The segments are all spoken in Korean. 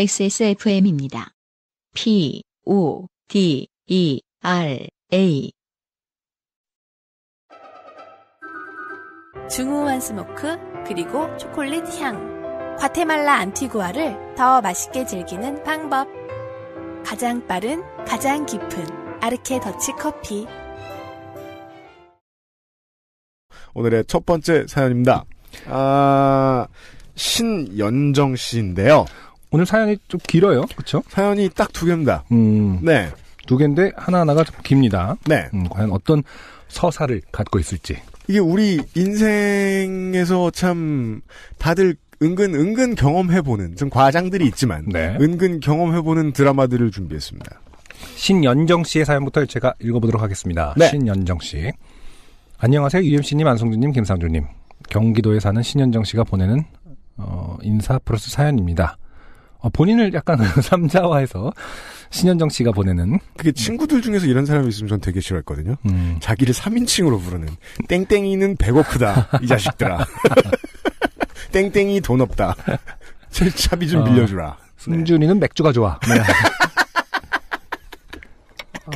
XSFM입니다. P, O, D, E, R, A. 중후한 smoke 그리고 초콜릿 향. 과테말라 안티구아를 더 맛있게 즐기는 방법. 가장 빠른, 가장 깊은 아르케 더치 커피. 오늘의 첫 번째 사연입니다. 아, 신연정 씨인데요. 오늘 사연이 좀 길어요. 그렇죠? 사연이 딱 두 개입니다. 음, 네. 두 개인데 하나하나가 좀 깁니다. 네. 음, 과연 어떤 서사를 갖고 있을지. 이게 우리 인생에서 참 다들 은근 은근 경험해보는 좀 과장들이 있지만 네. 은근 경험해보는 드라마들을 준비했습니다. 신연정 씨의 사연부터 제가 읽어보도록 하겠습니다. 네. 신연정 씨. 안녕하세요. UMC님, 안성준님, 김상준님. 경기도에 사는 신연정 씨가 보내는 어, 인사 플러스 사연입니다. 어, 본인을 약간 삼자화해서 신연정 씨가 보내는 그게 친구들 중에서 이런 사람이 있으면 전 되게 싫어했거든요. 음, 자기를 3인칭으로 부르는 땡땡이는 배고프다 이 자식들아. 땡땡이 돈 없다. 제 차비 좀 어. 빌려주라. 승준이는 맥주가 좋아. 네.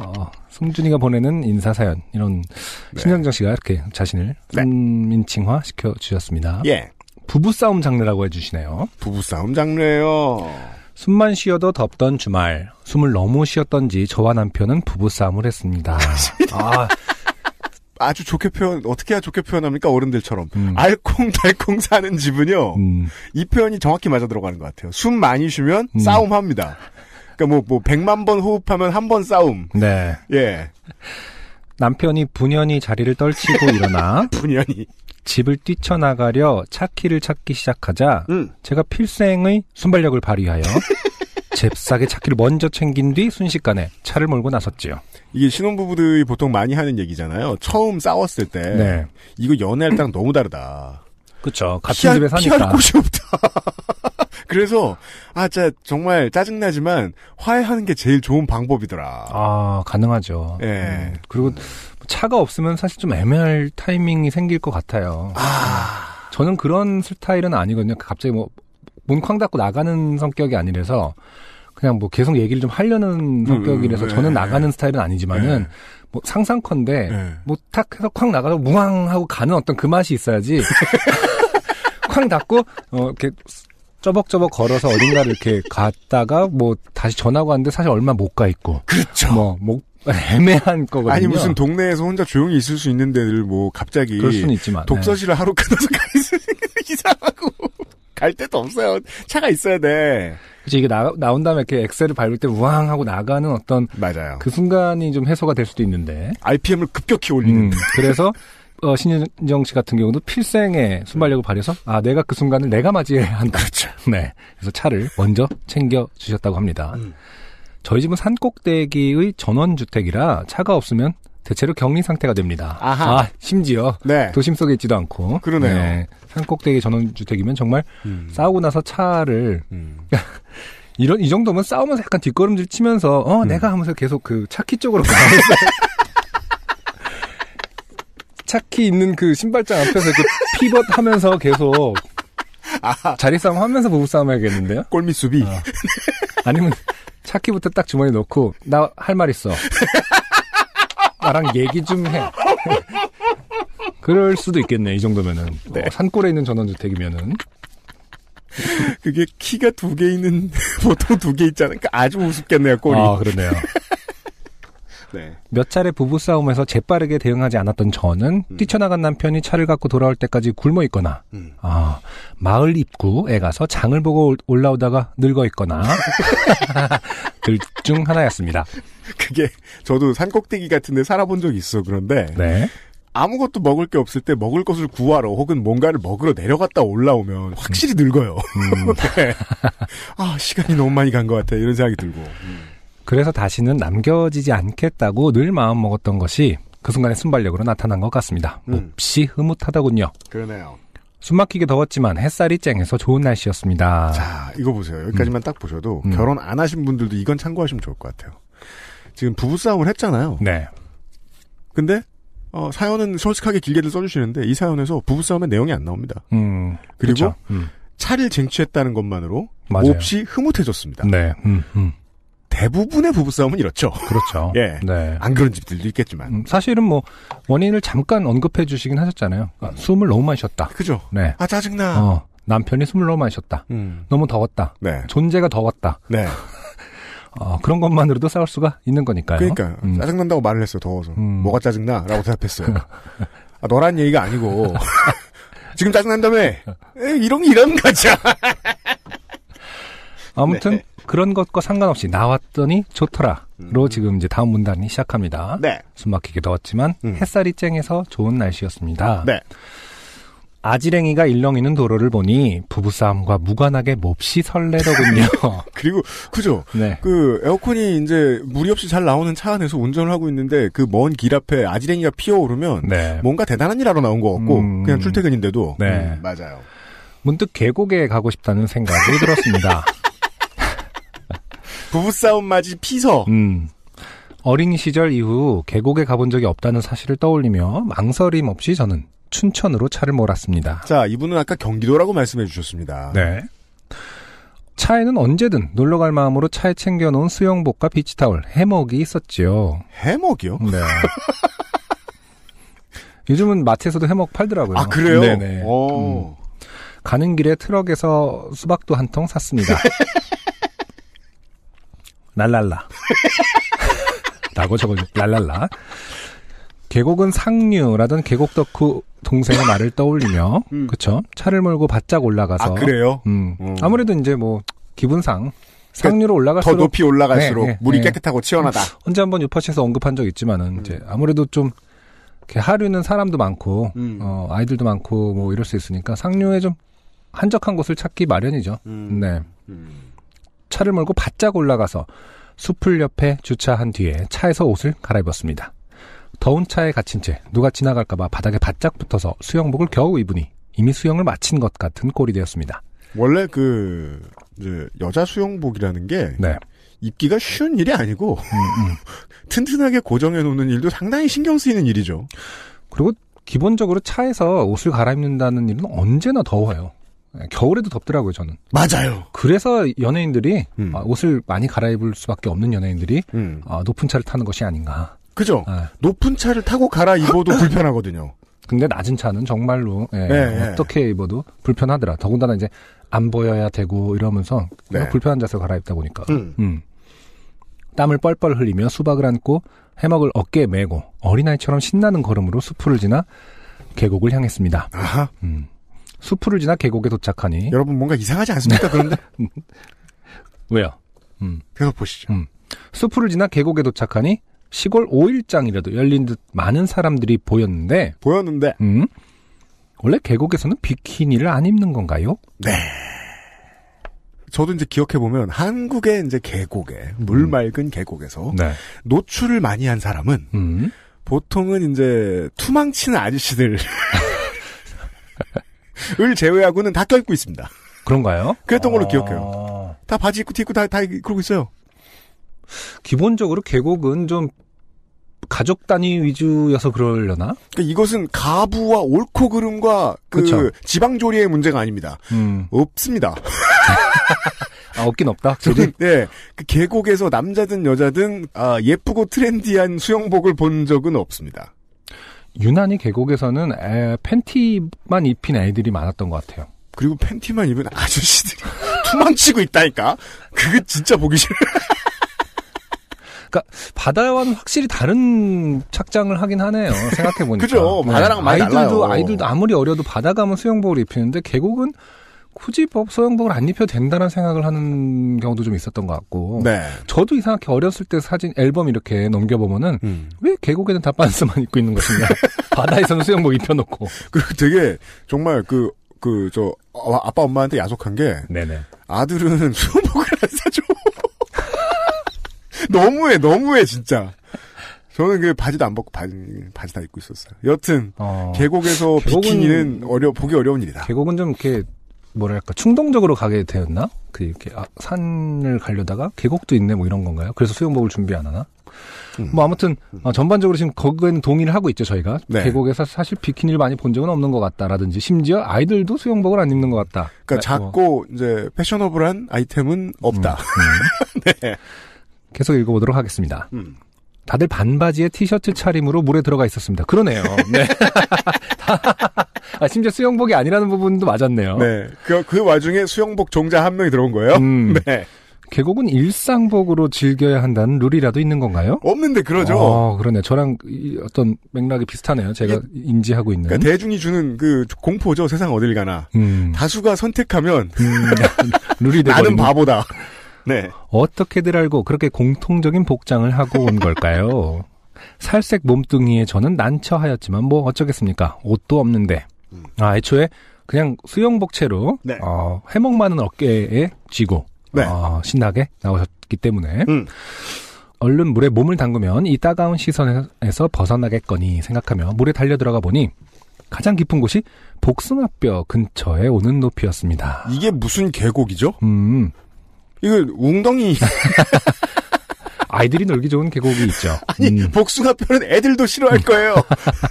어, 승준이가 보내는 인사 사연 이런 네. 신연정 씨가 이렇게 자신을 네. 민칭화 시켜 주셨습니다. 예. 부부 싸움 장르라고 해주시네요. 부부싸움 장르예요. 숨만 쉬어도 덥던 주말, 숨을 너무 쉬었던지 저와 남편은 부부싸움을 했습니다. 아, 아주 좋게 표현 어떻게 해야 좋게 표현합니까 어른들처럼 음. 알콩달콩 사는 집은요 음, 이 표현이 정확히 맞아 들어가는 것 같아요 숨 많이 쉬면 음. 싸움합니다 그러니까 뭐뭐 백만 번 호흡하면 한 번 싸움 네. 예 남편이 분연히 자리를 떨치고 일어나 분연히 집을 뛰쳐나가려 차 키를 찾기 시작하자 음. 제가 필생의 순발력을 발휘하여 잽싸게 차키를 먼저 챙긴 뒤 순식간에 차를 몰고 나섰지요. 이게 신혼부부들이 보통 많이 하는 얘기잖아요 처음 싸웠을 때 네. 이거 연애할 때랑 너무 다르다 그쵸. 같은 피할, 집에 사니까. 피할 곳이 없다 그래서 아 진짜 정말 짜증나지만 화해하는 게 제일 좋은 방법이더라 아, 가능하죠. 예. 음, 그리고 차가 없으면 사실 좀 애매할 타이밍이 생길 것 같아요. 아 저는 그런 스타일은 아니거든요. 갑자기 뭐, 문쾅 닫고 나가는 성격이 아니라서, 그냥 뭐 계속 얘기를 좀 하려는 성격이라서 음, 저는 네. 나가는 스타일은 아니지만은, 네. 뭐 상상컨대, 네. 뭐탁 해서 쾅 나가서 무왕 하고 가는 어떤 그 맛이 있어야지, 쾅 닫고, 어, 이렇게 쩌벅쩌벅 걸어서 어딘가를 이렇게 갔다가 뭐 다시 전화가 왔는데 사실 얼마 못 가 있고, 그렇죠 뭐, 뭐, 애매한 거거든요. 아니 무슨 동네에서 혼자 조용히 있을 수 있는 데를 뭐 갑자기 그럴 수는 있지만. 네. 독서실을 하루 끊어서 가 있으니까 이상하고 갈 데도 없어요. 차가 있어야 돼. 그치, 이게 나, 나온 다음에 이렇게 엑셀을 밟을 때 우왕 하고 나가는 어떤 맞아요. 그 순간이 좀 해소가 될 수도 있는데. RPM을 급격히 올리는. 음, 그래서, 어, 신현정 씨 같은 경우도 필생의 순발력을 발휘해서, 아, 내가 그 순간을 내가 맞이해야 한다. 그렇죠. 네. 그래서 차를 먼저 챙겨 주셨다고 합니다. 음. 저희 집은 산꼭대기의 전원주택이라 차가 없으면 대체로 격리 상태가 됩니다. 아하. 아, 심지어 네. 도심 속에 있지도 않고. 그러네요. 산꼭대기 전원주택이면 정말 음. 싸우고 나서 차를 음. 이런 이 정도면 싸우면서 약간 뒷걸음질 치면서 어 음. 내가 하면서 계속 그 차키 쪽으로 가면서 차키 있는 그 신발장 앞에서 이렇게 피벗 하면서 계속 자리 싸움 하면서 부부 싸움 해야겠는데요? 꼴미 수비. 어. 아니면 차키부터 딱 주머니 넣고 나 할 말 있어. 나랑 얘기 좀 해. 그럴 수도 있겠네 이 정도면은 네. 어, 산골에 있는 전원주택이면은 그게 키가 두 개 있는 보통 두 개 있잖아요. 그러니까 아주 우습겠네요. 꼴이. 아 그러네요. 네. 몇 차례 부부 싸움에서 재빠르게 대응하지 않았던 저는 뛰쳐나간 남편이 차를 갖고 돌아올 때까지 굶어 있거나, 음. 아, 마을 입구에 가서 장을 보고 올- 올라오다가 늙어 있거나, 둘중 하나였습니다. 그게 저도 산꼭대기 같은데 살아본 적이 있어. 그런데 네. 아무것도 먹을 게 없을 때 먹을 것을 구하러 혹은 뭔가를 먹으러 내려갔다 올라오면 확실히 늙어요. 음, 네. 아 시간이 너무 많이 간 것 같아 이런 생각이 들고. 그래서 다시는 남겨지지 않겠다고 늘 마음 먹었던 것이 그 순간의 순발력으로 나타난 것 같습니다. 음. 몹시 흐뭇하더군요. 그러네요. 숨막히게 더웠지만 햇살이 쨍해서 좋은 날씨였습니다. 자 이거 보세요. 여기까지만 딱 보셔도 음. 결혼 안 하신 분들도 이건 참고하시면 좋을 것 같아요. 지금 부부 싸움을 했잖아요. 네. 근데 어, 사연은 솔직하게 길게들 써주시는데 이 사연에서 부부 싸움의 내용이 안 나옵니다. 음. 그리고 그렇죠. 음. 차를 쟁취했다는 것만으로 맞아요. 몹시 흐뭇해졌습니다. 네. 음, 음. 대부분의 부부싸움은 이렇죠. 그렇죠. 예. 네. 안 그런 집들도 있겠지만. 음, 사실은 뭐 원인을 잠깐 언급해 주시긴 하셨잖아요. 아, 숨을 너무 많이 쉬었다. 그죠? 네. 아, 짜증나. 어, 남편이 숨을 너무 많이 쉬었다. 음. 너무 더웠다. 네. 존재가 더웠다. 네. 어, 그런 것만으로도 싸울 수가 있는 거니까요. 그러니까 음. 짜증난다고 말을 했어요. 더워서. 음. 뭐가 짜증나? 라고 대답했어요. 아, 너란 얘기가 아니고 지금 짜증난다며? 에이, 이런 이런 거죠. 아무튼 네. 그런 것과 상관없이 나왔더니 좋더라로 음. 지금 이제 다음 문단이 시작합니다. 네. 숨막히게 더웠지만 음. 햇살이 쨍해서 좋은 날씨였습니다. 네. 아지랭이가 일렁이는 도로를 보니 부부싸움과 무관하게 몹시 설레더군요. 그리고 그죠. 네. 그 에어컨이 이제 무리 없이 잘 나오는 차 안에서 운전을 하고 있는데 그 먼 길 앞에 아지랭이가 피어오르면 네. 뭔가 대단한 일 하러 나온 것 같고 음. 그냥 출퇴근인데도 네. 음, 맞아요. 문득 계곡에 가고 싶다는 생각이 들었습니다. 부부싸움 맞이 피서 음. 어린 시절 이후 계곡에 가본 적이 없다는 사실을 떠올리며 망설임 없이 저는 춘천으로 차를 몰았습니다. 자 이분은 아까 경기도라고 말씀해 주셨습니다. 네. 차에는 언제든 놀러 갈 마음으로 차에 챙겨놓은 수영복과 비치타올, 해먹이 있었지요. 해먹이요? 네. 요즘은 마트에서도 해먹 팔더라고요. 아 그래요? 네네. 오. 음. 가는 길에 트럭에서 수박도 한 통 샀습니다. 랄랄라. 라고 적어 랄랄라. 계곡은 상류라던 계곡 덕후 동생의 말을 떠올리며, 음. 그쵸? 차를 몰고 바짝 올라가서. 아 그래요? 음. 음. 아무래도 이제 뭐, 기분상, 상류로 더 올라갈수록, 높이 올라갈수록 네, 네, 물이 네. 깨끗하고 치원하다. 언제 한번 유파시에서 언급한 적 있지만은, 이제 아무래도 좀, 하류는 사람도 많고, 음. 어, 아이들도 많고, 뭐 이럴 수 있으니까, 상류에 좀 한적한 곳을 찾기 마련이죠. 음. 네. 음. 차를 몰고 바짝 올라가서 숲을 옆에 주차한 뒤에 차에서 옷을 갈아입었습니다. 더운 차에 갇힌 채 누가 지나갈까봐 바닥에 바짝 붙어서 수영복을 겨우 입으니 이미 수영을 마친 것 같은 꼴이 되었습니다. 원래 그 이제 여자 수영복이라는 게 네. 입기가 쉬운 일이 아니고 음, 음. 튼튼하게 고정해 놓는 일도 상당히 신경 쓰이는 일이죠. 그리고 기본적으로 차에서 옷을 갈아입는다는 일은 언제나 더워요. 네, 겨울에도 덥더라고요, 저는. 맞아요. 그래서 연예인들이 음. 아, 옷을 많이 갈아입을 수밖에 없는 연예인들이 음. 아, 높은 차를 타는 것이 아닌가. 그죠? 아, 높은 차를 타고 갈아 입어도 불편하거든요. 근데 낮은 차는 정말로 예, 네, 네. 어떻게 입어도 불편하더라. 더군다나 이제 안 보여야 되고 이러면서 네. 불편한 자세로 갈아입다 보니까 음. 음. 땀을 뻘뻘 흘리며 수박을 안고 해먹을 어깨에 메고 어린아이처럼 신나는 걸음으로 수풀을 지나 계곡을 향했습니다. 아하. 음. 수풀을 지나 계곡에 도착하니 여러분 뭔가 이상하지 않습니까? 그런데 왜요? 음. 계속 보시죠. 음. 수풀을 지나 계곡에 도착하니 시골 5일장이라도 열린 듯 많은 사람들이 보였는데 보였는데 음. 원래 계곡에서는 비키니를 안 입는 건가요? 저도 이제 기억해 보면 한국의 이제 계곡에 물 맑은 계곡에서 네. 노출을 많이 한 사람은 음. 보통은 이제 투망치는 아저씨들 을 제외하고는 다 껴입고 있습니다. 그런가요? 그랬던 걸로 아, 기억해요. 다 바지 입고 티 입고 다, 다 그러고 있어요. 기본적으로 계곡은 좀 가족 단위 위주여서 그러려나? 그러니까 이것은 가부와 옳고 그름과 그 그쵸. 지방 조리의 문제가 아닙니다. 음. 없습니다. 아, 없긴 없다. 확실히. 네, 그 계곡에서 남자든 여자든 아, 예쁘고 트렌디한 수영복을 본 적은 없습니다. 유난히 계곡에서는 에, 팬티만 입힌 애들이 많았던 것 같아요. 그리고 팬티만 입은 아저씨들이 투망치고 있다니까. 그게 진짜 보기 싫어. 바다와는 확실히 다른 착장을 하긴 하네요. 생각해 보니까. 그죠. 바다랑 많이 아이들도 달라요. 아이들도 아무리 어려도 바다 가면 수영복을 입히는데 계곡은 굳이 법 수영복을 안 입혀도 된다는 생각을 하는 경우도 좀 있었던 것 같고. 네. 저도 이상하게 어렸을 때 사진 앨범 이렇게 넘겨보면은 음. 왜 계곡에는 다 반스만 입고 있는 것인가? 바다에서는 수영복 입혀놓고. 그리고 되게 정말 그 그 저 아빠 엄마한테 야속한 게 네네. 아들은 수영복을 안 사줘. 너무해, 너무해 진짜. 저는 그 바지도 안 벗고 바지, 바지 다 입고 있었어요. 여튼 어, 계곡에서 비키니는 어려 보기 어려운 일이다. 계곡은 좀 이렇게 뭐랄까 충동적으로 가게 되었나? 그 이렇게 아, 산을 가려다가 계곡도 있네 뭐 이런 건가요? 그래서 수영복을 준비 안 하나? 음. 뭐 아무튼 어, 전반적으로 지금 거기에는 동의를 하고 있죠 저희가 네. 계곡에서 사실 비키니를 많이 본 적은 없는 것 같다라든지 심지어 아이들도 수영복을 안 입는 것 같다. 그러니까 네, 작고 이제 패셔너블한 아이템은 없다. 음, 음. 계속 읽어보도록 하겠습니다. 음. 다들 반바지에 티셔츠 차림으로 물에 들어가 있었습니다. 그러네요. 네. 아, 심지어 수영복이 아니라는 부분도 맞았네요. 네. 그, 그 와중에 수영복 종자 한 명이 들어온 거예요? 음. 네. 계곡은 일상복으로 즐겨야 한다는 룰이라도 있는 건가요? 없는데 그러죠. 어, 그러네. 저랑 이 어떤 맥락이 비슷하네요. 제가 인지하고 있는. 그러니까 대중이 주는 그 공포죠. 세상 어딜 가나. 음, 다수가 선택하면 음, 룰이 나는 돼버리는. 바보다. 네. 어떻게들 알고 그렇게 공통적인 복장을 하고 온 걸까요? 살색 몸뚱이에 저는 난처하였지만 뭐 어쩌겠습니까? 옷도 없는데. 아, 애초에 그냥 수영복 채로 네. 어, 해먹 많은 어깨에 쥐고 네. 어, 신나게 나오셨기 때문에 음. 얼른 물에 몸을 담그면 이 따가운 시선에서 벗어나겠거니 생각하며 물에 달려 들어가 보니 가장 깊은 곳이 복숭아뼈 근처에 오는 높이였습니다. 이게 무슨 계곡이죠? 음, 이거 웅덩이 아이들이 놀기 좋은 계곡이 있죠. 아니 음. 복숭아뼈는 애들도 싫어할 거예요.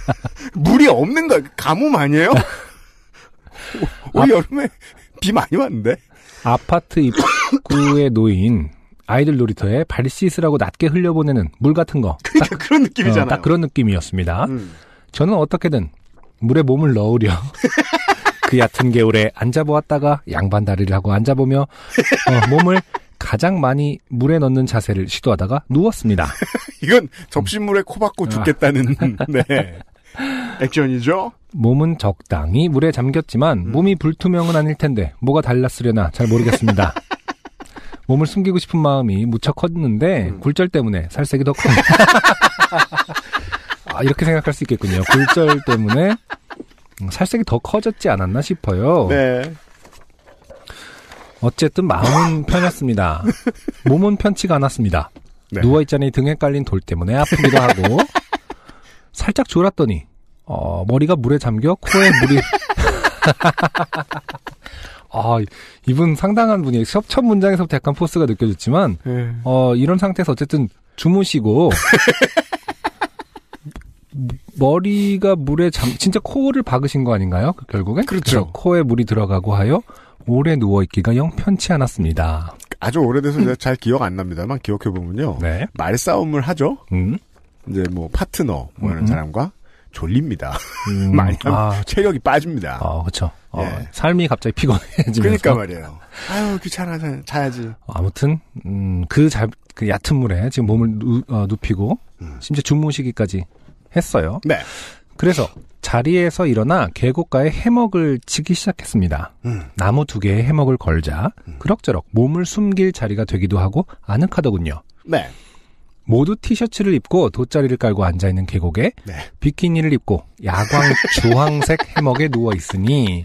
물이 없는 거 가뭄 아니에요? 올 여름에 비 많이 왔는데. 아파트 입구에 놓인 아이들 놀이터에 발 씻으라고 낮게 흘려보내는 물 같은 거. 그러니까 그런 느낌이잖아요. 어, 딱 그런 느낌이었습니다. 음. 저는 어떻게든 물에 몸을 넣으려 그 얕은 개울에 앉아보았다가 양반 다리를 하고 앉아보며 어, 몸을 가장 많이 물에 넣는 자세를 시도하다가 누웠습니다. 이건 접시물에 코 박고 죽겠다는 네. 액션이죠. 몸은 적당히 물에 잠겼지만 몸이 불투명은 아닐 텐데 뭐가 달랐으려나 잘 모르겠습니다. 몸을 숨기고 싶은 마음이 무척 컸는데 음. 굴절 때문에 살색이 더 커. 아, 이렇게 생각할 수 있겠군요. 굴절 때문에 음, 살색이 더 커졌지 않았나 싶어요. 네. 어쨌든 마음은 편했습니다. 몸은 편치가 않았습니다. 네. 누워있자니 등에 깔린 돌 때문에 아프기도 하고 살짝 졸았더니 어, 머리가 물에 잠겨 코에 물이 아 이분 상당한 분이에요. 첫, 첫 문장에서부터 약간 포스가 느껴졌지만 네. 어, 이런 상태에서 어쨌든 주무시고 머리가 물에 잠 진짜 코를 박으신 거 아닌가요? 그 결국에 그렇죠. 코에 물이 들어가고 하여 오래 누워 있기가 영 편치 않았습니다. 아주 오래돼서 제가 잘 기억 안 납니다만 기억해 보면요. 네. 말싸움을 하죠. 음. 이제 뭐 파트너 뭐 이런 음. 사람과 졸립니다. 음, 많이 아, 체력이 빠집니다. 어, 그렇죠. 어, 예. 삶이 갑자기 피곤해지면서. 그러니까 말이에요. 아유 귀찮아 자- 자야지. 아무튼 음, 그, 잘, 그 얕은 물에 지금 몸을 누, 어, 눕히고 음. 심지어 주무시기까지 했어요. 네. 그래서 자리에서 일어나 계곡가에 해먹을 치기 시작했습니다. 음. 나무 두 개에 해먹을 걸자 그럭저럭 몸을 숨길 자리가 되기도 하고 아늑하더군요. 네. 모두 티셔츠를 입고 돗자리를 깔고 앉아 있는 계곡에 네. 비키니를 입고 야광 주황색 해먹에 누워 있으니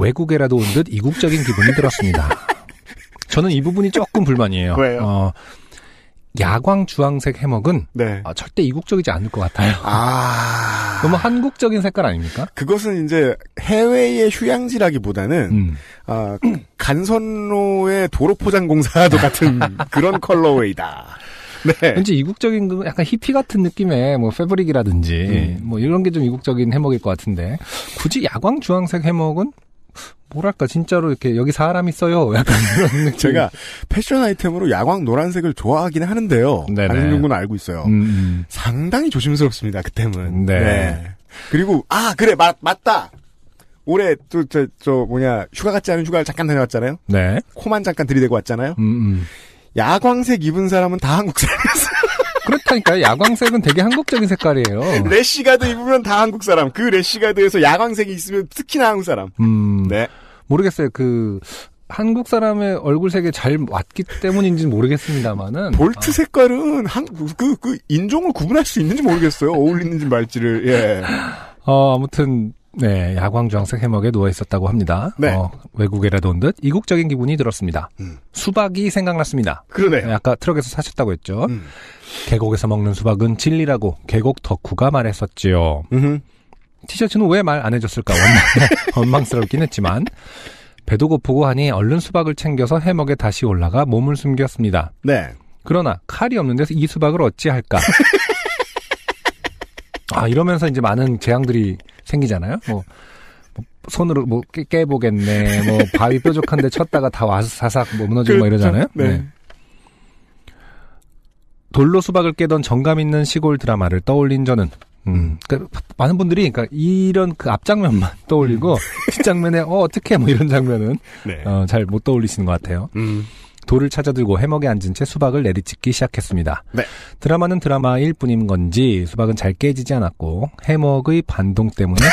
외국에라도 온 듯 이국적인 기분이 들었습니다. 저는 이 부분이 조금 불만이에요. 왜요? 어, 야광 주황색 해먹은 네. 아, 절대 이국적이지 않을 것 같아요. 아. 너무 한국적인 색깔 아닙니까? 그것은 이제 해외의 휴양지라기보다는 음. 아, 간선로의 도로 포장 공사도 같은 그런 컬러웨이다. 네. 왠지 이국적인 그 약간 히피 같은 느낌의 뭐 패브릭이라든지 음. 뭐 이런 게 좀 이국적인 해먹일 것 같은데 굳이 야광 주황색 해먹은 뭐랄까 진짜로 이렇게 여기 사람 있어요 약간 이런 느낌. 제가 패션 아이템으로 야광 노란색을 좋아하긴 하는데요. 안승준 군은 알고 있어요. 음, 음. 상당히 조심스럽습니다. 그 템은. 네. 그리고 아 그래 맞 맞다. 올해 또저 저 뭐냐 휴가 같지 않은 휴가를 잠깐 다녀왔잖아요. 네. 코만 잠깐 들이대고 왔잖아요. 음, 음. 야광색 입은 사람은 다 한국 사람이었어요. 그렇다니까요. 야광색은 되게 한국적인 색깔이에요. 래시가드 입으면 다 한국 사람. 그 래시가드에서 야광색이 있으면 특히나 한국 사람. 음, 네. 모르겠어요. 그 한국 사람의 얼굴색에 잘 맞기 때문인지는 모르겠습니다만은 볼트 색깔은 한그 그 인종을 구분할 수 있는지 모르겠어요. 어울리는지 말지를. 예. 어, 아무튼 네 야광 주황색 해먹에 누워 있었다고 합니다. 네. 어, 외국에라도 온 듯 이국적인 기분이 들었습니다. 음. 수박이 생각났습니다. 그러네요. 네, 아까 트럭에서 사셨다고 했죠. 음. 계곡에서 먹는 수박은 진리라고 계곡 덕후가 말했었지요. 음흠. 티셔츠는 왜 말 안 해줬을까 원망, 원망스럽긴 했지만 배도 고프고 하니 얼른 수박을 챙겨서 해먹에 다시 올라가 몸을 숨겼습니다. 네. 그러나 칼이 없는 데서 이 수박을 어찌할까? 아 이러면서 이제 많은 재앙들이 생기잖아요. 뭐, 뭐 손으로 뭐 깨, 깨보겠네. 뭐 바위 뾰족한데 쳤다가 다 와서 사삭 뭐 무너지고 뭐 이러잖아요. 그렇죠. 네. 돌로 수박을 깨던 정감 있는 시골 드라마를 떠올린 저는 음, 그러니까 많은 분들이 그러니까 이런 그 앞장면만 떠올리고 뒷장면에 어 어떻게 뭐 이런 장면은 네. 어, 잘 못 떠올리시는 것 같아요. 음. 돌을 찾아들고 해먹에 앉은 채 수박을 내리찍기 시작했습니다. 네. 드라마는 드라마일 뿐인 건지 수박은 잘 깨지지 않았고 해먹의 반동 때문에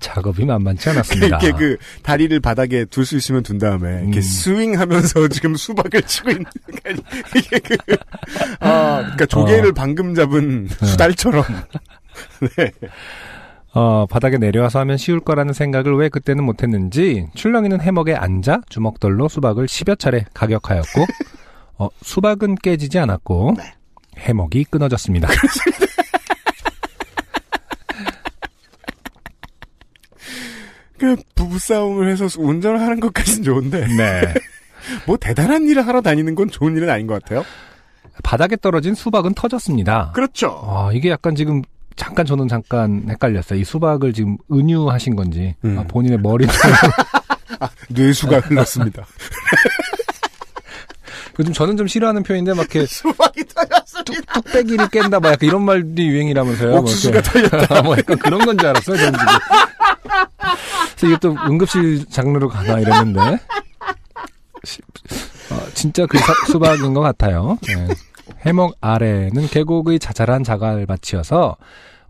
작업이 만만치 않았습니다. 이렇게 그 다리를 바닥에 둘 수 있으면 둔 다음에 이렇게 음. 스윙하면서 지금 수박을 치고 있는 이게 그 아, 그러니까 조개를 어. 방금 잡은 수달처럼 네. 어, 바닥에 내려와서 하면 쉬울 거라는 생각을 왜 그때는 못했는지 출렁이는 해먹에 앉아 주먹돌로 수박을 10여 차례 가격하였고 어, 수박은 깨지지 않았고 네. 해먹이 끊어졌습니다. 그 부부싸움을 해서 운전을 하는 것까지는 좋은데 네. 뭐 대단한 일을 하러 다니는 건 좋은 일은 아닌 것 같아요. 바닥에 떨어진 수박은 터졌습니다. 그렇죠. 아, 이게 약간 지금 잠깐 저는 잠깐 헷갈렸어요. 이 수박을 지금 은유하신 건지 음. 아, 본인의 머리 뇌수가 흘렀습니다. 요즘 저는 좀 싫어하는 표현인데 막 이렇게 수박이 터졌습니다. 뚝 배기를 깬다 막 약간 이런 말들이 유행이라면서요. 뭐 옥수수가. 터졌다. 뭐 약간 그런 건 줄 알았어요. 저는 지금. 그래서 이게 또 응급실 장르로 가나 이랬는데 시- 어, 진짜 그 사- 수박인 것 같아요. 네. 해먹 아래는 계곡의 자잘한 자갈밭이어서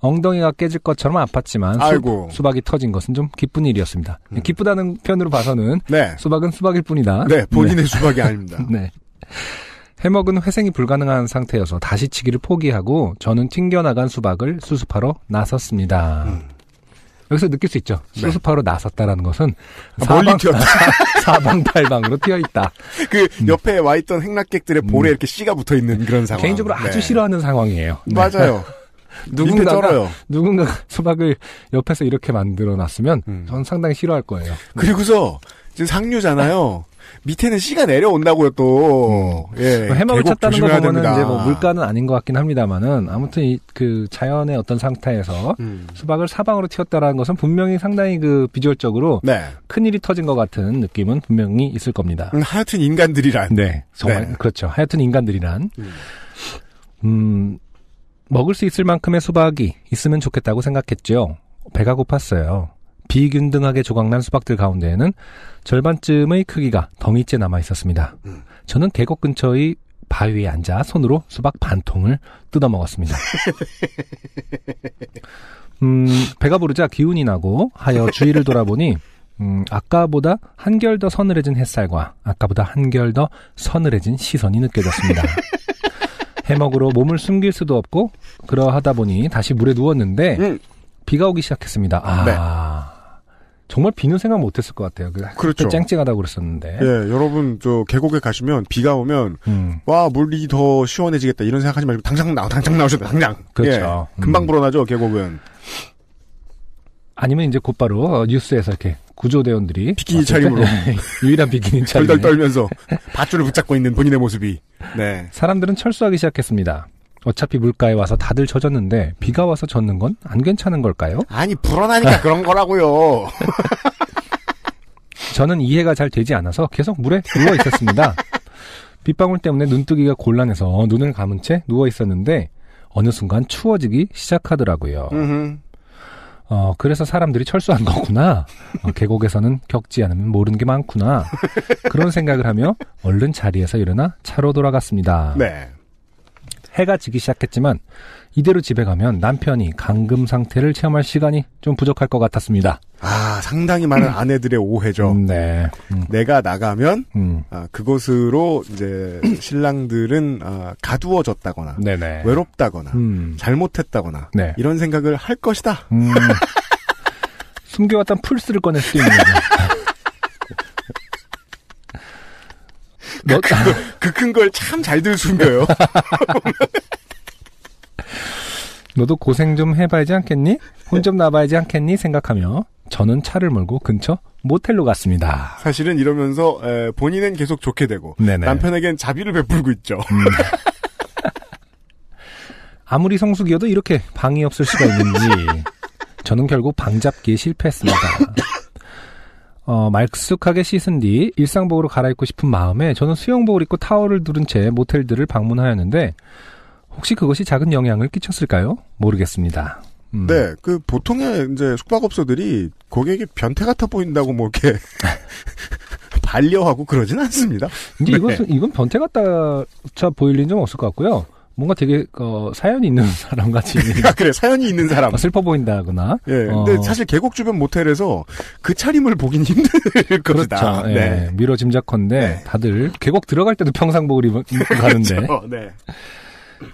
엉덩이가 깨질 것처럼 아팠지만 수- 아이고. 수 박이 터진 것은 좀 기쁜 일이었습니다. 음. 기쁘다는 편으로 봐서는 네. 수박은 수박일 뿐이다. 네, 본인의 수박이 아닙니다. 네. 해먹은 회생이 불가능한 상태여서 다시 치기를 포기하고 저는 튕겨나간 수박을 수습하러 나섰습니다. 음. 여기서 느낄 수 있죠. 네. 수습하러 나섰다라는 것은 아, 멀리 튀었다. 사방팔방으로 튀어 있다. 그 옆에 와 있던 행락객들의 볼에 이렇게 씨가 붙어 있는 그런 상황. 음. 개인적으로 아주 네. 싫어하는 상황이에요. 네. 맞아요. 누군가 누군가가. 누군가 수박을 옆에서 이렇게 만들어 놨으면 음. 저는 상당히 싫어할 거예요. 그리고서 지금 상류잖아요. 밑에는 씨가 내려온다고요 또. 예. 뭐 해먹을 쳤다는 거 보면은 됩니다. 이제 뭐 물가는 아닌 것 같긴 합니다만은 아무튼 이 그 자연의 어떤 상태에서 음. 수박을 사방으로 튀었다라는 것은 분명히 상당히 그 비주얼적으로 네. 큰 일이 터진 것 같은 느낌은 분명히 있을 겁니다. 음, 하여튼 인간들이란. 네, 정말 네. 그렇죠. 하여튼 인간들이란 음. 음 먹을 수 있을 만큼의 수박이 있으면 좋겠다고 생각했죠. 배가 고팠어요. 비균등하게 조각난 수박들 가운데에는 절반쯤의 크기가 덩이째 남아 있었습니다. 음. 저는 계곡 근처의 바위에 앉아 손으로 수박 반 통을 뜯어 먹었습니다. 음, 배가 부르자 기운이 나고 하여 주위를 돌아보니 음, 아까보다 한결 더 서늘해진 햇살과 아까보다 한결 더 서늘해진 시선이 느껴졌습니다. 해먹으로 몸을 숨길 수도 없고 그러하다 보니 다시 물에 누웠는데 음. 비가 오기 시작했습니다. 아 네. 정말 비는 생각 못했을 것 같아요. 그 그렇죠. 쨍쨍하다고 그랬었는데. 예, 여러분 저 계곡에 가시면 비가 오면 음, 와 물이 더 시원해지겠다 이런 생각하지 말고 당장 나오 당장 나오셔도 당장. 그렇죠. 예, 금방 음. 불어나죠 계곡은. 아니면 이제 곧바로 어, 뉴스에서 이렇게 구조대원들이 비키니 차림으로. 유일한 비키니 차림. 덜덜 떨면서 밧줄을 붙잡고 있는 본인의 모습이. 네. 사람들은 철수하기 시작했습니다. 어차피 물가에 와서 다들 젖었는데 비가 와서 젖는 건 안 괜찮은 걸까요? 아니 불어나니까 그런 거라고요. 저는 이해가 잘 되지 않아서 계속 물에 누워 있었습니다. 빗방울 때문에 눈뜨기가 곤란해서 눈을 감은 채 누워 있었는데 어느 순간 추워지기 시작하더라고요. 어, 그래서 사람들이 철수한 거구나. 어, 계곡에서는 겪지 않으면 모르는 게 많구나. 그런 생각을 하며 얼른 자리에서 일어나 차로 돌아갔습니다. 네. 해가 지기 시작했지만 이대로 집에 가면 남편이 감금 상태를 체험할 시간이 좀 부족할 것 같았습니다. 아 상당히 많은 아내들의 오해죠. 음, 네. 음, 내가 나가면 음. 아, 그곳으로 이제 신랑들은 아, 가두어졌다거나 네네. 외롭다거나 음. 잘못했다거나 네. 이런 생각을 할 것이다. 음. 숨겨왔던 풀스를 꺼낼 수도 있는 거죠. 너, 그 큰 걸 참 잘들 숨겨요. 너도 고생 좀 해봐야지 않겠니? 혼 좀 나봐야지 않겠니? 생각하며 저는 차를 몰고 근처 모텔로 갔습니다. 사실은 이러면서 에, 본인은 계속 좋게 되고 네네. 남편에겐 자비를 베풀고 있죠. 아무리 성숙이어도 이렇게 방이 없을 수가 있는지 저는 결국 방 잡기에 실패했습니다. 어, 말쑥하게 씻은 뒤 일상복으로 갈아입고 싶은 마음에 저는 수영복을 입고 타월을 두른 채 모텔들을 방문하였는데 혹시 그것이 작은 영향을 끼쳤을까요? 모르겠습니다. 음, 네, 그 보통의 이제 숙박업소들이 고객이 변태 같아 보인다고 뭐 이렇게 반려하고 그러진 않습니다. 이제 네. 이것은 이건 변태 같다 보일 일은 좀 없을 것 같고요. 뭔가 되게 어, 사연이 있는 사람 같이 아, 그래 사연이 있는 사람. 슬퍼 보인다거나 예, 어. 근데 사실 계곡 주변 모텔에서 그 차림을 보긴 힘들 것이다. 그렇죠. 예, 네. 미뤄 짐작컨대 네. 다들 계곡 들어갈 때도 평상복을 입- 입고 가는데 어, 네.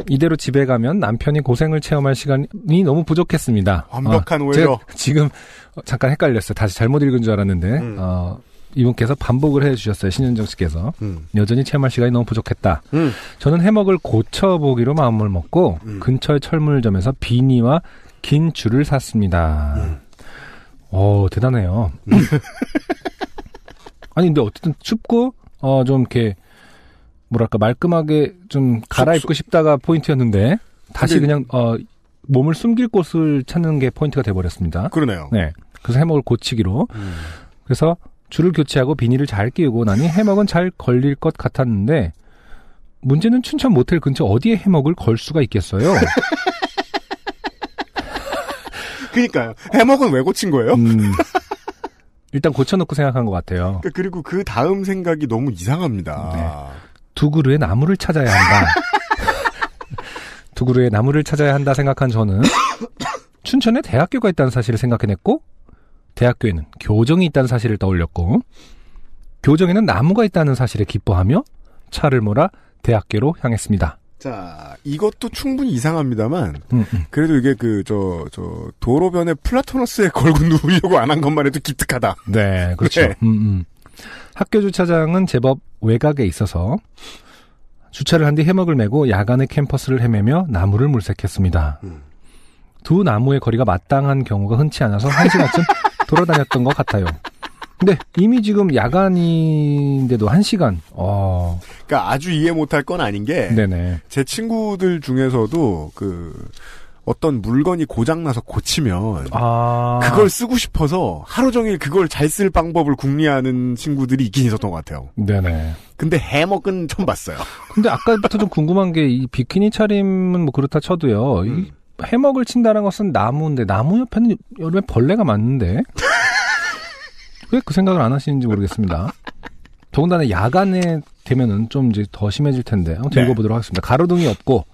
이대로 집에 가면 남편이 고생을 체험할 시간이 너무 부족했습니다. 완벽한 어, 오해죠. 제가 지금 어, 잠깐 헷갈렸어요. 다시 잘못 읽은 줄 알았는데 음. 어, 이분께서 반복을 해주셨어요. 신현정 씨께서 음. 여전히 체험할 시간이 너무 부족했다. 음. 저는 해먹을 고쳐보기로 마음을 먹고 음. 근처의 철물점에서 비니와 긴 줄을 샀습니다. 음. 오 대단해요. 아니 근데 어쨌든 춥고 어 좀 이렇게 뭐랄까 말끔하게 좀 갈아입고 싶다가 포인트였는데 다시 근데- 그냥 어 몸을 숨길 곳을 찾는 게 포인트가 돼버렸습니다. 그러네요. 네. 그래서 해먹을 고치기로 음. 그래서 줄을 교체하고 비닐을 잘 끼우고 나니 해먹은 잘 걸릴 것 같았는데 문제는 춘천 모텔 근처 어디에 해먹을 걸 수가 있겠어요? 그니까요. 해먹은 왜 고친 거예요? 음, 일단 고쳐놓고 생각한 것 같아요. 그- 그리고 그 다음 생각이 너무 이상합니다. 네. 두 그루의 나무를 찾아야 한다. 두 그루의 나무를 찾아야 한다 생각한 저는 춘천에 대학교가 있다는 사실을 생각해냈고 대학교에는 교정이 있다는 사실을 떠올렸고 교정에는 나무가 있다는 사실에 기뻐하며 차를 몰아 대학교로 향했습니다. 자, 이것도 충분히 이상합니다만, 음, 음. 그래도 이게 그, 저, 저, 도로변에 플라토너스에 걸고 누우려고 안 한 것만 해도 기특하다. 네, 그렇죠. 네. 음, 음. 학교 주차장은 제법 외곽에 있어서 주차를 한 뒤 해먹을 메고 야간의 캠퍼스를 헤매며 나무를 물색했습니다. 음. 두 나무의 거리가 마땅한 경우가 흔치 않아서 한 시간쯤 돌아다녔던 것 같아요. 근데 이미 지금 야간인데도 한 시간. 어, 그러니까 아주 이해 못할 건 아닌 게, 네네. 제 친구들 중에서도 그, 어떤 물건이 고장나서 고치면, 아, 그걸 쓰고 싶어서 하루 종일 그걸 잘 쓸 방법을 궁리하는 친구들이 있긴 있었던 것 같아요. 네네. 근데 해먹은 처음 봤어요. 근데 아까부터 좀 궁금한 게 이 비키니 차림은 뭐 그렇다 쳐도요. 이 음. 해먹을 친다는 것은 나무인데 나무 옆에는 여름에 벌레가 많은데 왜 그 생각을 안 하시는지 모르겠습니다. 더군다나 야간에 되면은 좀 이제 더 심해질 텐데 한번 네. 읽어보도록 하겠습니다. 가로등이 없고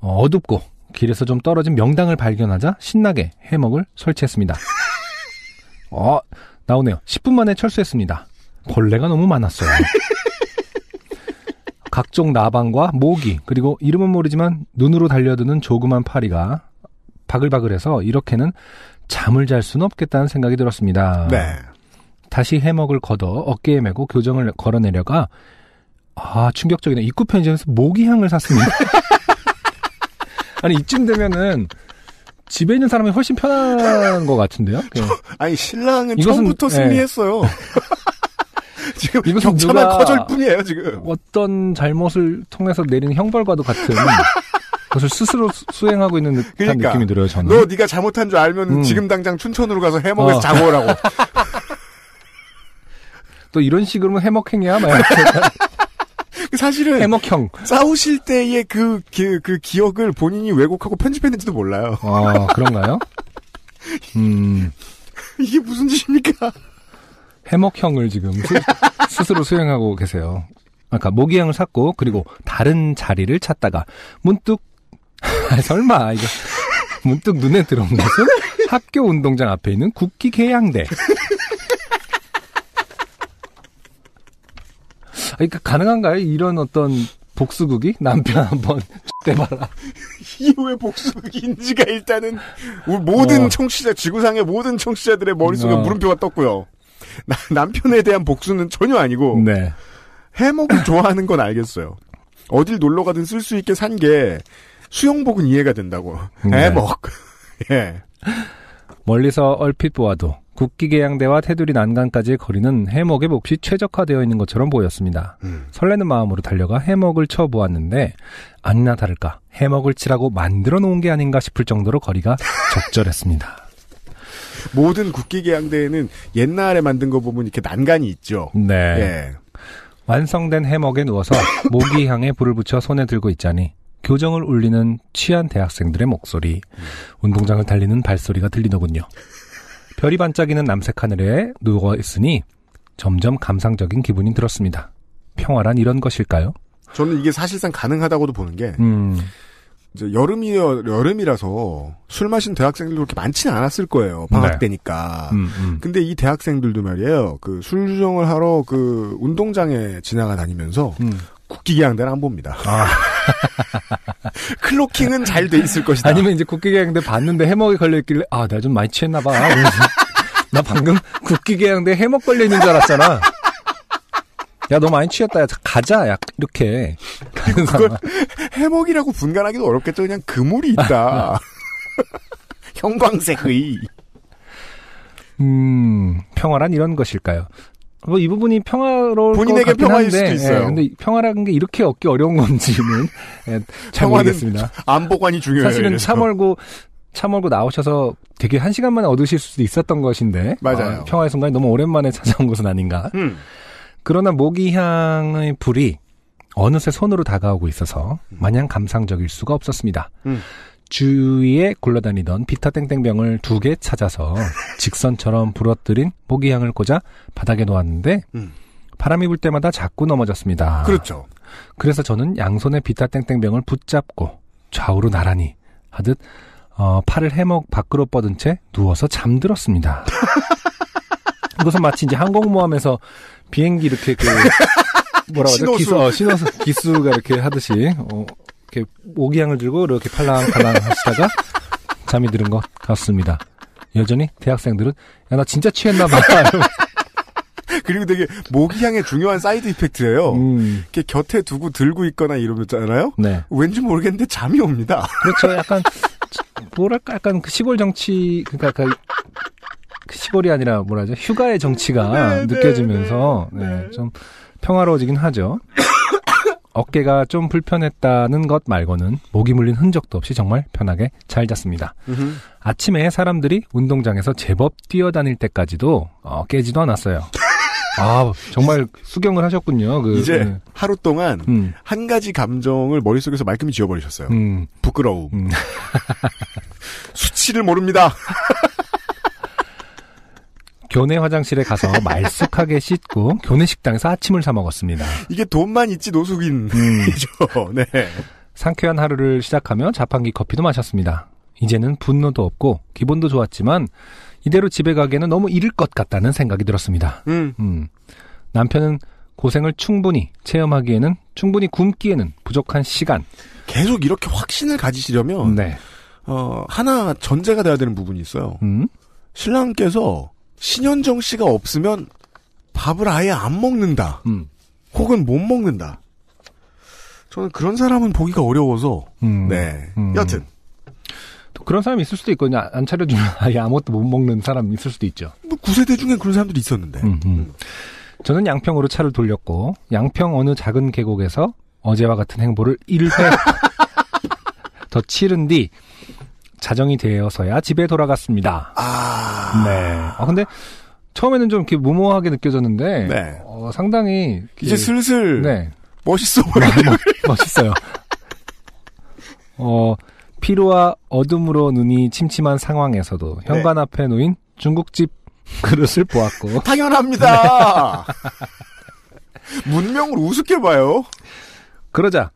어, 어둡고 길에서 좀 떨어진 명당을 발견하자 신나게 해먹을 설치했습니다. 어 나오네요. 10분 만에 철수했습니다. 벌레가 너무 많았어요. 각종 나방과 모기 그리고 이름은 모르지만 눈으로 달려드는 조그만 파리가 바글바글해서 이렇게는 잠을 잘 수는 없겠다는 생각이 들었습니다. 네. 다시 해먹을 걷어 어깨에 메고 교정을 걸어 내려가 아 충격적이네 입구 편의점에서 모기향을 샀습니다. 아니 이쯤 되면은 집에 있는 사람이 훨씬 편한 것 같은데요. 아니, 신랑은 이것은- 처음부터 네. 승리했어요. 지금 이것은 격차만 커질 뿐이에요, 지금. 어떤 잘못을 통해서 내리는 형벌과도 같은 것을 스스로 수- 수행하고 있는 듯한 그러니까. 느낌이 들어요. 저는. 너 네가 잘못한 줄 알면 음. 지금 당장 춘천으로 가서 해먹에서 어. 자고 오라고. 또 이런 식으로는 해먹행이야? 막 이렇게 사실은 해먹형. 싸우실 때의 그, 그, 그 기억을 본인이 왜곡하고 편집했는지도 몰라요. 어, 그런가요? 음, 이게 무슨 짓입니까? 해먹형을 지금 스, 스로 수행하고 계세요. 아까 모기향을 샀고, 그리고 다른 자리를 찾다가, 문득, 아, 설마, 이거, 문득 눈에 들어온 것은 학교 운동장 앞에 있는 국기 개양대. 아, 그러니까 가능한가요? 이런 어떤 복수극이? 남편 한번 떼봐라. 이게 왜 복수인지가 일단은 우리 모든 어. 청취자, 지구상의 모든 청취자들의 머릿속에 어. 물음표가 떴고요. 나- 남편에 대한 복수는 전혀 아니고 네. 해먹을 좋아하는 건 알겠어요. 어딜 놀러 가든 쓸 수 있게 산 게 수영복은 이해가 된다고. 네. 해먹. 예. 멀리서 얼핏 보아도 국기계양대와 테두리 난간까지의 거리는 해먹의 몫이 최적화되어 있는 것처럼 보였습니다. 음. 설레는 마음으로 달려가 해먹을 쳐보았는데 아니나 다를까 해먹을 치라고 만들어 놓은 게 아닌가 싶을 정도로 거리가 적절했습니다. 모든 국기계양대에는 옛날에 만든 거 보면 이렇게 난간이 있죠. 네. 예. 완성된 해먹에 누워서 모기 향에 불을 붙여 손에 들고 있자니 교정을 울리는 취한 대학생들의 목소리, 운동장을 달리는 발소리가 들리더군요. 별이 반짝이는 남색 하늘에 누워 있으니 점점 감상적인 기분이 들었습니다. 평화란 이런 것일까요? 저는 이게 사실상 가능하다고도 보는 게 음, 이제 여름이 여름이라서 술 마신 대학생들도 그렇게 많지는 않았을 거예요. 방학 네. 때니까. 음, 음. 근데 이 대학생들도 말이에요. 그 술 주정을 하러 그 운동장에 지나가 다니면서 음. 국기계양대는 안 봅니다. 아, 클로킹은 잘 돼 있을 것이다. 아니면 이제 국기계양대 봤는데 해먹이 걸려 있길래 아, 내가 좀 많이 취했나 봐. 나 방금 국기계양대 해먹 걸려 있는 줄 알았잖아. 야, 너 많이 취했다. 야, 가자. 약, 이렇게. 그걸. 해먹이라고 분간하기도 어렵겠죠. 그냥 그물이 있다. 형광색의. 음, 평화란 이런 것일까요? 뭐 이 부분이 평화로울 본인에게 것 같긴 평화일 한데, 수도 있어요. 예, 근데 평화라는 게 이렇게 얻기 어려운 건지는 예, 잘 모르겠습니다. 안보관이 중요해요. 사실은 이래서. 차 몰고 차 몰고 나오셔서 되게 한 시간 만에 얻으실 수도 있었던 것인데 맞아요. 아, 평화의 순간이 너무 오랜만에 찾아온 것은 아닌가. 음. 그러나 모기향의 불이 어느새 손으로 다가오고 있어서 마냥 감상적일 수가 없었습니다. 음. 주위에 굴러다니던 비타 땡땡병을 두 개 찾아서 직선처럼 부러뜨린 모기향을 꽂아 바닥에 놓았는데 음. 바람이 불 때마다 자꾸 넘어졌습니다. 그렇죠. 그래서 저는 양손에 비타 땡땡병을 붙잡고 좌우로 나란히 하듯 어, 팔을 해먹 밖으로 뻗은 채 누워서 잠들었습니다. 이것은 마치 이제 항공모함에서 비행기 이렇게 그 뭐라고 하죠? 기수, 어, 신호수 기수가 이렇게 하듯이 어, 이렇게 모기향을 들고 이렇게 팔랑팔랑 하시다가 잠이 드는 것 같습니다. 여전히 대학생들은 야 나 진짜 취했나 봐. 그리고 되게 모기향의 중요한 side effect예요. 음, 이렇게 곁에 두고 들고 있거나 이러잖아요. 네. 왠지 모르겠는데 잠이 옵니다. 그렇죠. 약간 뭐랄까 약간 그 시골 정취 그러니까 그, 그 시골이 아니라 뭐라죠 휴가의 정취가 네, 네, 느껴지면서 네, 네. 네, 좀 평화로워지긴 하죠. 어깨가 좀 불편했다는 것 말고는 목이 물린 흔적도 없이 정말 편하게 잘 잤습니다. 아침에 사람들이 운동장에서 제법 뛰어다닐 때까지도 어, 깨지도 않았어요. 아 정말 수경을 하셨군요. 그, 이제 네. 하루 동안 음, 한 가지 감정을 머릿속에서 말끔히 지워버리셨어요. 음, 부끄러움. 음. 수치를 모릅니다. 교내 화장실에 가서 말쑥하게 씻고 교내 식당에서 아침을 사 먹었습니다. 이게 돈만 있지 노숙인. 음, 이죠. 네. 상쾌한 하루를 시작하며 자판기 커피도 마셨습니다. 이제는 분노도 없고 기분도 좋았지만 이대로 집에 가기에는 너무 이를 것 같다는 생각이 들었습니다. 음. 음, 남편은 고생을 충분히 체험하기에는 충분히 굶기에는 부족한 시간. 계속 이렇게 확신을 가지시려면 네. 어, 하나 전제가 돼야 되는 부분이 있어요. 음, 신랑께서 신현정 씨가 없으면 밥을 아예 안 먹는다. 음, 혹은 못 먹는다. 저는 그런 사람은 보기가 어려워서 음. 네. 음. 여튼 또 그런 사람이 있을 수도 그냥 안 차려주면 아예 아무것도 못 먹는 사람 있을 수도 있죠. 뭐 구세대 중에 그런 사람들이 있었는데. 음, 음. 저는 양평으로 차를 돌렸고 양평 어느 작은 계곡에서 어제와 같은 행보를 1회 더 치른 뒤 자정이 되어서야 집에 돌아갔습니다. 아. 네. 아 근데 처음에는 좀 이렇게 무모하게 느껴졌는데 네. 어, 상당히 이제 슬슬 네 멋있어 보여. 멋- 멋있어요. 어 피로와 어둠으로 눈이 침침한 상황에서도 현관 앞에 놓인 중국집 그릇을 보았고 당연합니다. 문명을 우습게 봐요. 그러자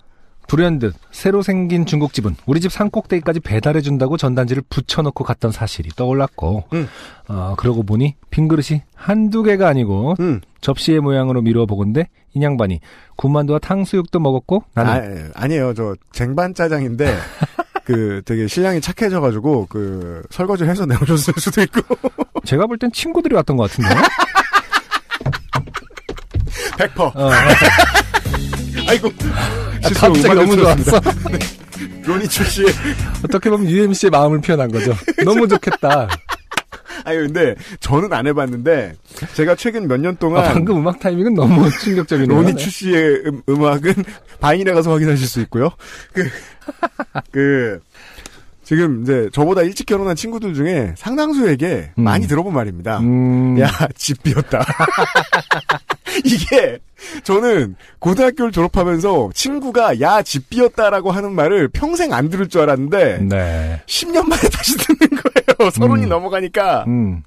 불현듯 새로 생긴 중국집은 우리 집 산꼭대기까지 배달해준다고 전단지를 붙여놓고 갔던 사실이 떠올랐고 음. 어, 그러고 보니 빈 그릇이 한두 개가 아니고 음. 접시의 모양으로 미루어 보건대 인양반이 군만두와 탕수육도 먹었고 나는 아, 아니에요. 저 쟁반 짜장인데 그 되게 신랑이 착해져가지고 그 설거지를 해서 내어줬을 수도 있고 제가 볼 땐 친구들이 왔던 것 같은데 100%. 어, 아이고 아, 갑자기 너무. 좋았어 로니 출씨의 어떻게 보면 UMC의 마음을 표현한 거죠 너무 좋겠다 아니 근데 저는 안 해봤는데 제가 최근 몇 년 동안 아, 방금 음악 타이밍은 너무 충격적이네요. 로니추 씨의 음, 음악은 바인에 가서 확인하실 수 있고요. 그, 그, 지금 이제 저보다 일찍 결혼한 친구들 중에 상당수에게 음. 많이 들어본 말입니다. 음, 야, 집 비었다. 이게 저는 고등학교를 졸업하면서 친구가 야, 집 비었다라고 하는 말을 평생 안 들을 줄 알았는데 네. 10년 만에 다시 듣는 거예요. 서른이 음. 넘어가니까. 음,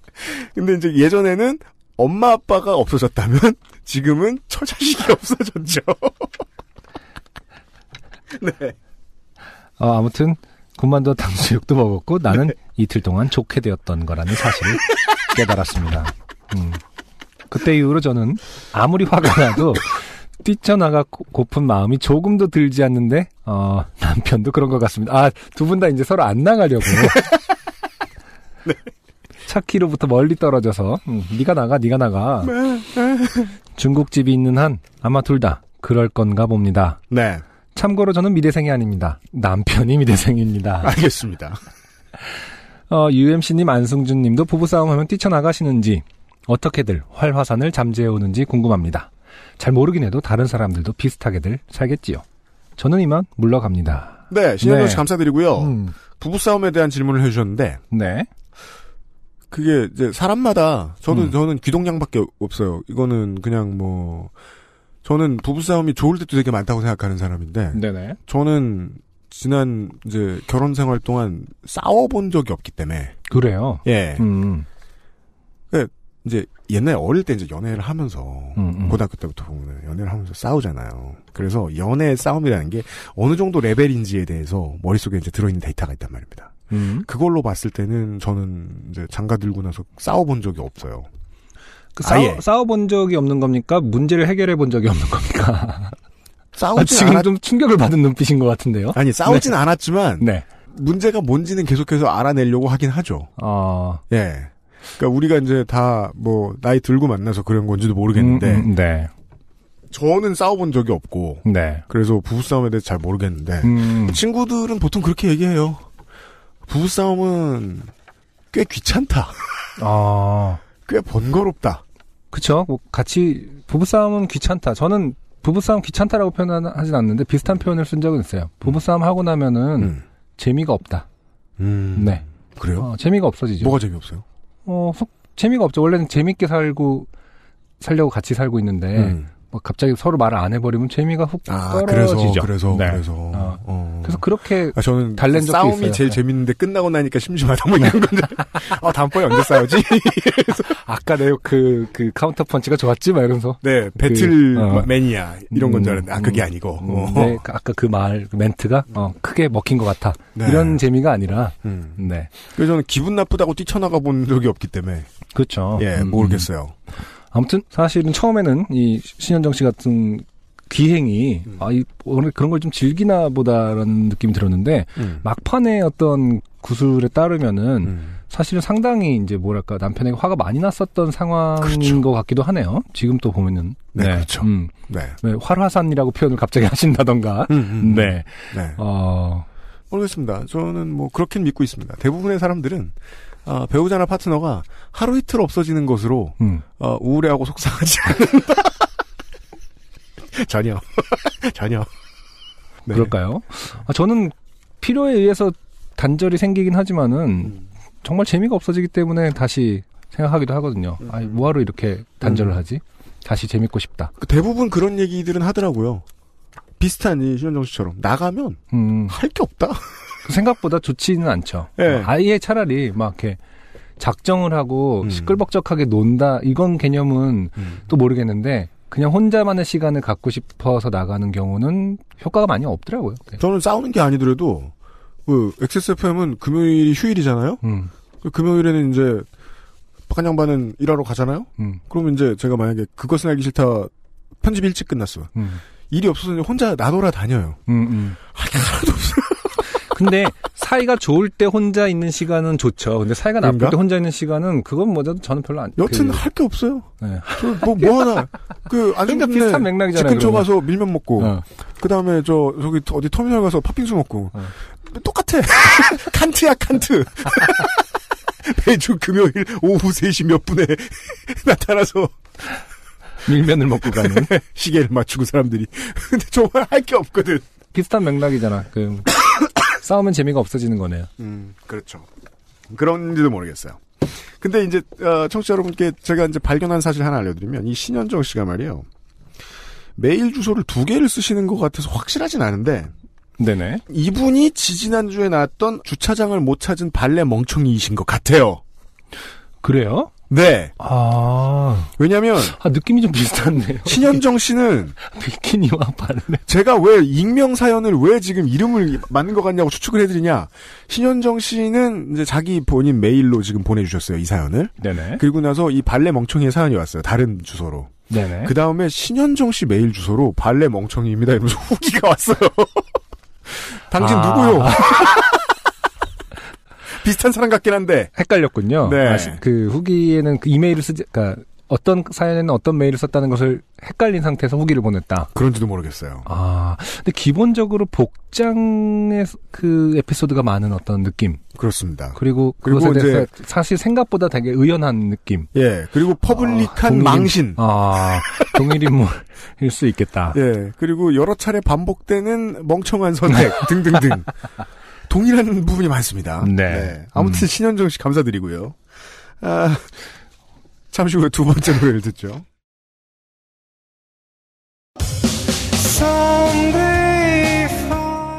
근데 이제 예전에는 엄마 아빠가 없어졌다면 지금은 처자식이 없어졌죠. 네. 어, 아무튼 군만두 탕수육도 먹었고 나는 이틀 동안 좋게 되었던 거라는 사실을 깨달았습니다. 음. 그때 이후로 저는 아무리 화가 나도 뛰쳐나가 고- 고픈 마음이 조금도 들지 않는데 어, 남편도 그런 것 같습니다. 아 두 분 다 이제 서로 안 나가려고 차키로부터 멀리 떨어져서 음, 네가 나가 네가 나가 중국집이 있는 한 아마 둘 다 그럴 건가 봅니다. 네. 참고로 저는 미대생이 아닙니다. 남편이 미대생입니다. 알겠습니다. 어, UMC님, 안승준님도 부부싸움하면 뛰쳐나가시는지 어떻게들 활화산을 잠재우는지 궁금합니다. 잘 모르긴 해도 다른 사람들도 비슷하게들 살겠지요. 저는 이만 물러갑니다. 네, 신현정 씨 네. 감사드리고요. 음, 부부싸움에 대한 질문을 해주셨는데, 네. 그게 이제 사람마다, 저는, 음. 저는 귀동량밖에 없어요. 이거는 그냥 뭐, 저는 부부싸움이 좋을 때도 되게 많다고 생각하는 사람인데, 네네. 저는 지난 이제 결혼 생활 동안 싸워본 적이 없기 때문에, 그래요. 예. 음, 이제 옛날에 어릴 때 이제 연애를 하면서, 음, 음. 고등학교 때부터 보면 연애를 하면서 싸우잖아요. 그래서 연애 싸움이라는 게 어느 정도 레벨인지에 대해서 머릿속에 이제 들어있는 데이터가 있단 말입니다. 음. 그걸로 봤을 때는 저는 이제 장가 들고 나서 싸워본 적이 없어요. 그 싸워. 싸워본 적이 없는 겁니까? 문제를 해결해 본 적이 없는 겁니까? 아, 싸우진 지금 않았, 좀 충격을 받은 눈빛인 것 같은데요. 아니 싸우진 않았지만 네. 문제가 뭔지는 계속해서 알아내려고 하긴 하죠. 어, 예. 그러니까 우리가 이제 다 뭐 나이 들고 만나서 그런 건지도 모르겠는데 음, 음, 네. 저는 싸워본 적이 없고 네. 그래서 부부싸움에 대해서 잘 모르겠는데 음, 친구들은 보통 그렇게 얘기해요. 부부싸움은 꽤 귀찮다. 아. 꽤 번거롭다. 그쵸. 뭐 같이, 부부싸움은 귀찮다. 저는 부부싸움 귀찮다라고 표현하진 않는데 비슷한 표현을 쓴 적은 있어요. 부부싸움 하고 나면은 음. 재미가 없다. 음. 네. 그래요? 어, 재미가 없어지죠. 뭐가 재미없어요? 어, 속- 재미가 없죠. 원래는 재밌게 살고, 살려고 같이 살고 있는데, 음. 뭐 갑자기 서로 말을 안 해버리면 재미가 훅 아, 떨어지죠. 그래서, 네. 그래서. 어. 어. 그래서 그렇게 아, 저는 달랜 적도 싸움이 있어요. 제일 네. 재밌는데 끝나고 나니까 심심하다 뭐 이런 건데. 아, 다음번에 언제 싸우지? 아까 내 그, 그 카운터 펀치가 좋았지? 막 이러면서. 네, 배틀 그, 어. 매니아 이런 건줄 음, 알았는데 아 그게 음, 아니고. 음, 어. 네, 그 아까 그 말, 그 멘트가, 어, 크게 먹힌 것 같아. 네. 이런 재미가 아니라, 음. 네. 그래서 저는 기분 나쁘다고 뛰쳐나가 본 적이 없기 때문에 그렇죠. 예 음, 모르겠어요. 아무튼 사실은 처음에는 이 신현정 씨 같은 기행이 음. 아, 이 오늘 그런 걸 좀 즐기나 보다라는 느낌이 들었는데 음. 막판에 어떤 구술에 따르면은 음. 사실은 상당히 이제 뭐랄까 남편에게 화가 많이 났었던 상황인 그렇죠. 것 같기도 하네요. 지금 또 보면은 네, 그렇죠. 음, 네. 네, 활화산이라고 표현을 갑자기 하신다던가. 음, 음. 네. 네. 어, 모르겠습니다. 저는 뭐 그렇게 믿고 있습니다. 대부분의 사람들은 아, 배우자나 파트너가 하루 이틀 없어지는 것으로 음. 어, 우울해하고 속상하지 않는다. 전혀. 전혀. 네. 그럴까요? 아, 저는 필요에 의해서 단절이 생기긴 하지만은 음. 정말 재미가 없어지기 때문에 다시 생각하기도 하거든요. 음. 아니, 뭐하러 이렇게 단절을 음. 하지? 다시 재밌고 싶다. 그 대부분 그런 얘기들은 하더라고요. 비슷한 이 신현정 씨처럼 나가면 음, 할게 없다. 그 생각보다 좋지는 않죠. 네. 어, 아예 차라리 막 이렇게 작정을 하고 음. 시끌벅적하게 논다 이건 개념은 또 모르겠는데 그냥 혼자만의 시간을 갖고 싶어서 나가는 경우는 효과가 많이 없더라고요. 네. 저는 싸우는 게 아니더라도 그 XSFM은 금요일이 휴일이잖아요. 음, 그 금요일에는 이제 박한 양반은 일하러 가잖아요. 음, 그러면 이제 제가 만약에 그것은 알기 싫다 편집 일찍 끝났어. 음, 일이 없어서 혼자 나돌아 다녀요. 음, 음. 할 게 하나도 없어요. 근데 사이가 좋을 때 혼자 있는 시간은 좋죠. 근데 사이가 나쁠 그런가? 때 혼자 있는 시간은 그건 뭐 저는 별로 안. 여튼 그, 할게 없어요. 네. 저뭐 뭐 하나 그 그러니까 안중근네 비슷한 맥락이잖아요. 집 근처. 가서 밀면 먹고 어. 그 다음에 저 저기 어디 터미널 가서 팥빙수 먹고 어. 똑같아. 칸트야 칸트. 매주 금요일 오후 3시 몇 분에 나타나서 밀면을 먹고 가는 시계를 맞추고 사람들이. 근데 정말 할 게 없거든. 비슷한 맥락이잖아. 그 싸우면 재미가 없어지는 거네요. 음, 그렇죠. 그런지도 모르겠어요. 근데 이제 어, 청취자 여러분께 제가 이제 발견한 사실 하나 알려드리면 이 신현정 씨가 말이에요. 메일 주소를 두 개를 쓰시는 것 같아서 확실하진 않은데 네네. 이분이 지지난주에 나왔던 주차장을 못 찾은 발레 멍청이이신 것 같아요. 그래요? 네. 아, 왜냐면 아 느낌이 좀 비슷한데요. 신현정 씨는 비키니와 발레. 제가 왜 익명 사연을 왜 지금 이름을 맞는 것 같냐고 추측을 해드리냐. 신현정 씨는 이제 자기 본인 메일로 지금 보내주셨어요 이 사연을. 네네. 그리고 나서 이 발레 멍청이의 사연이 왔어요 다른 주소로. 네네. 그 다음에 신현정 씨 메일 주소로 발레 멍청이입니다 이러면서 후기가 왔어요. 당신 아. 누구요? 비슷한 사람 같긴 한데. 헷갈렸군요. 네. 아, 시- 그 후기에는 그 이메일을 쓰지, 그러니까 어떤 사연에는 어떤 메일을 썼다는 것을 헷갈린 상태에서 후기를 보냈다. 그런지도 모르겠어요. 아, 근데 기본적으로 복장의 그 에피소드가 많은 어떤 느낌. 그렇습니다. 그리고 그것에 대해서 사실 생각보다 되게 의연한 느낌. 예, 그리고 public한 아, 동일인- 망신. 아, 동일 인물일 수 있겠다. 예, 그리고 여러 차례 반복되는 멍청한 선택 등등등. 동일한 부분이 많습니다. 네. 아무튼 음. 신현정 씨 감사드리고요. 아, 잠시 후에 두 번째 노래를 듣죠.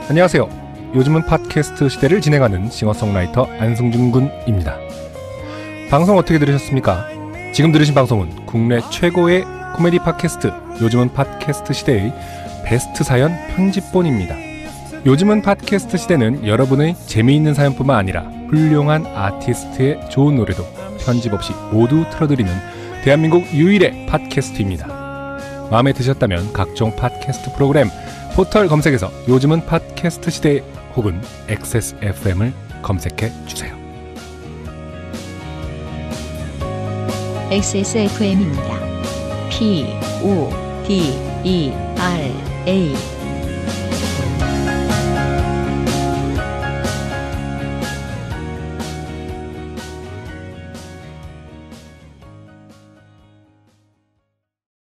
안녕하세요. 요즘은 팟캐스트 시대를 진행하는 싱어송라이터 안승준 군입니다. 방송 어떻게 들으셨습니까? 지금 들으신 방송은 국내 최고의 코미디 팟캐스트 요즘은 팟캐스트 시대의 베스트 사연 편집본입니다. 요즘은 팟캐스트 시대는 여러분의 재미있는 사연뿐만 아니라 훌륭한 아티스트의 좋은 노래도 편집 없이 모두 틀어드리는 대한민국 유일의 팟캐스트입니다. 마음에 드셨다면 각종 팟캐스트 프로그램 포털 검색에서 요즘은 팟캐스트 시대 혹은 XSFM을 검색해 주세요. XSFM입니다. P, O, D, E, R, A.